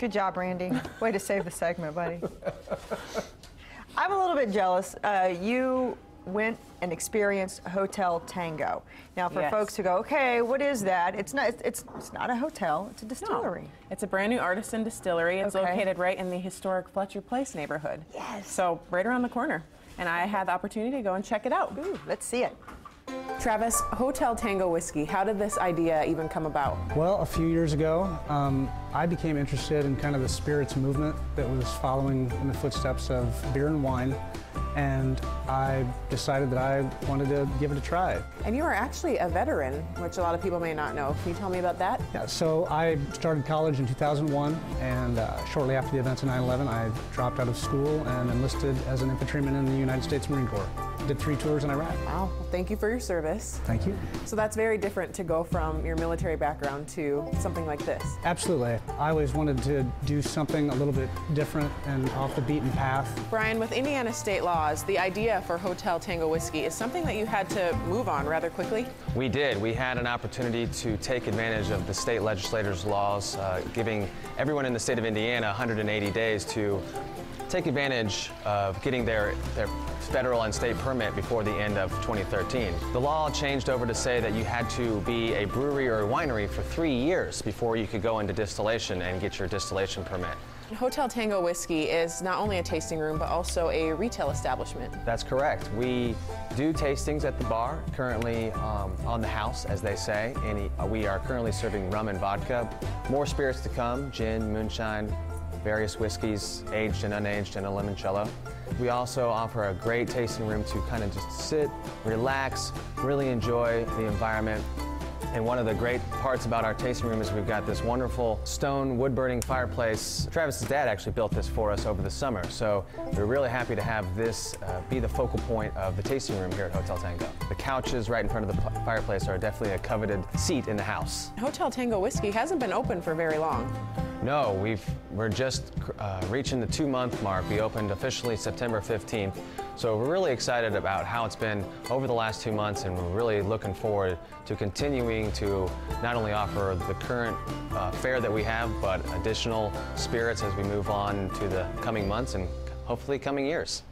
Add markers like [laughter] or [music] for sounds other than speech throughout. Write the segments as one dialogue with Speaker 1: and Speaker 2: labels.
Speaker 1: Good job, Randy. Way to save the segment, buddy. [laughs] I'm a little bit jealous. Uh, you went and experienced Hotel Tango. Now, for
Speaker 2: Yes.
Speaker 1: folks who go, okay, what is that? It's not. It's, it's not a hotel. It's a
Speaker 2: No.
Speaker 1: distillery.
Speaker 2: It's a brand new artisan distillery. It's
Speaker 1: Okay.
Speaker 2: located right in the historic Fletcher Place neighborhood.
Speaker 1: Yes.
Speaker 2: So right around the corner. And I had the opportunity to go and check it out.
Speaker 1: Ooh, let's see it.
Speaker 2: Travis, Hotel Tango Whiskey, how did this idea even come about?
Speaker 3: Well, a few years ago, um, I became interested in kind of the spirits movement that was following in the footsteps of beer and wine, and I decided that I wanted to give it a try.
Speaker 2: And you are actually a veteran, which a lot of people may not know. Can you tell me about that?
Speaker 3: Yeah, so I started college in 2001, and uh, shortly after the events of 9/11, I dropped out of school and enlisted as an infantryman in the United States Marine Corps. Did three tours in Iraq.
Speaker 2: Wow. Well, thank you for your service.
Speaker 3: Thank you.
Speaker 2: So that's very different to go from your military background to something like this.
Speaker 3: Absolutely. I always wanted to do something a little bit different and off the beaten path.
Speaker 2: Brian, with Indiana state laws, the idea for Hotel Tango Whiskey is something that you had to move on rather quickly.
Speaker 4: We did. We had an opportunity to take advantage of the state legislators' laws, uh, giving everyone in the state of Indiana 180 days to take advantage of getting their, their federal and state permit before the end of 2013. The law changed over to say that you had to be a brewery or a winery for three years before you could go into distillation and get your distillation permit.
Speaker 2: Hotel Tango Whiskey is not only a tasting room, but also a retail establishment.
Speaker 4: That's correct. We do tastings at the bar, currently um, on the house, as they say. And we are currently serving rum and vodka. More spirits to come gin, moonshine, various whiskeys, aged and unaged, and a limoncello. We also offer a great tasting room to kind of just sit, relax, really enjoy the environment. And one of the great parts about our tasting room is we've got this wonderful stone wood burning fireplace. Travis's dad actually built this for us over the summer, so we're really happy to have this uh, be the focal point of the tasting room here at Hotel Tango. The couches right in front of the fireplace are definitely a coveted seat in the house.
Speaker 2: Hotel Tango Whiskey hasn't been open for very long.
Speaker 4: No, we've we're just uh, reaching the two-month mark. We opened officially September 15th, so we're really excited about how it's been over the last two months, and we're really looking forward to continuing to not only offer the current uh, fare that we have, but additional spirits as we move on to the coming months and hopefully coming years.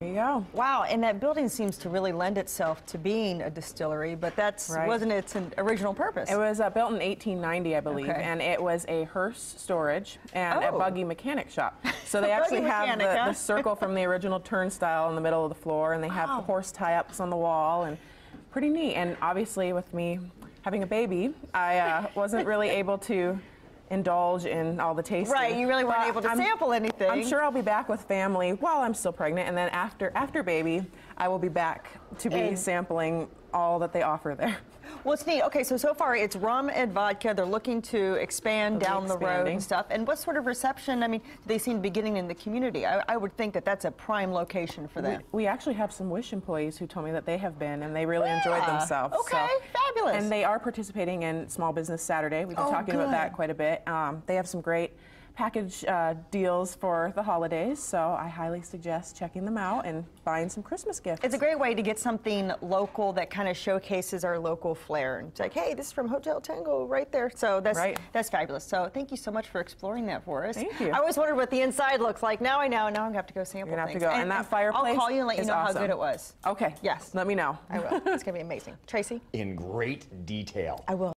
Speaker 2: There you go.
Speaker 1: Wow, and that building seems to really lend itself to being a distillery, but that's
Speaker 2: Right.
Speaker 1: wasn't its original purpose.
Speaker 2: It was uh, built in 1890, I believe,
Speaker 1: Okay.
Speaker 2: and it was a hearse storage and a
Speaker 1: Oh.
Speaker 2: buggy mechanic shop. [laughs] So they actually have
Speaker 1: mechanic,
Speaker 2: the,
Speaker 1: huh?
Speaker 2: the [laughs] circle from the original turnstile in the middle of the floor, and they have the horse tie-ups on the wall, and pretty neat. And obviously, with me having a baby, I uh, wasn't really [laughs] able to indulge in all the tasting.
Speaker 1: Right, you really weren't
Speaker 2: But
Speaker 1: able to
Speaker 2: I'm-
Speaker 1: sample anything.
Speaker 2: I'm sure I'll be back with family while I'm still pregnant, and then after after baby, I will be back to be
Speaker 1: And-
Speaker 2: sampling all that they offer there. [laughs]
Speaker 1: Well, it's neat. Okay, so so far it's rum and vodka. They're looking to expand
Speaker 2: They'll
Speaker 1: down the road and stuff. And what sort of reception? I mean, do they seem to be getting in the community? I, I would think that that's a prime location for them.
Speaker 2: We actually have some Wish employees who told me that they have been and they really enjoyed themselves.
Speaker 1: Okay, fabulous.
Speaker 2: And they are participating in Small Business Saturday. We've been
Speaker 1: Oh,
Speaker 2: talking about that quite a bit. Um, they have some great package uh, deals for the holidays, so I highly suggest checking them out and buying some Christmas gifts.
Speaker 1: It's a great way to get something local that kind of showcases our local flair. And it's like, hey, this is from Hotel Tango right there. So that's
Speaker 2: Right.
Speaker 1: that's fabulous. So thank you so much for exploring that for us.
Speaker 2: Thank you.
Speaker 1: I always wondered what the inside looks like. Now I know. Now I'm gonna have to go sample
Speaker 2: You're gonna have to go. And that fireplace
Speaker 1: I'll call you and let you
Speaker 2: is
Speaker 1: know how good it was.
Speaker 2: Okay.
Speaker 1: Yes.
Speaker 2: Let me know.
Speaker 1: I will. it's gonna be amazing. [laughs] Tracy,
Speaker 5: in great detail.
Speaker 1: I will.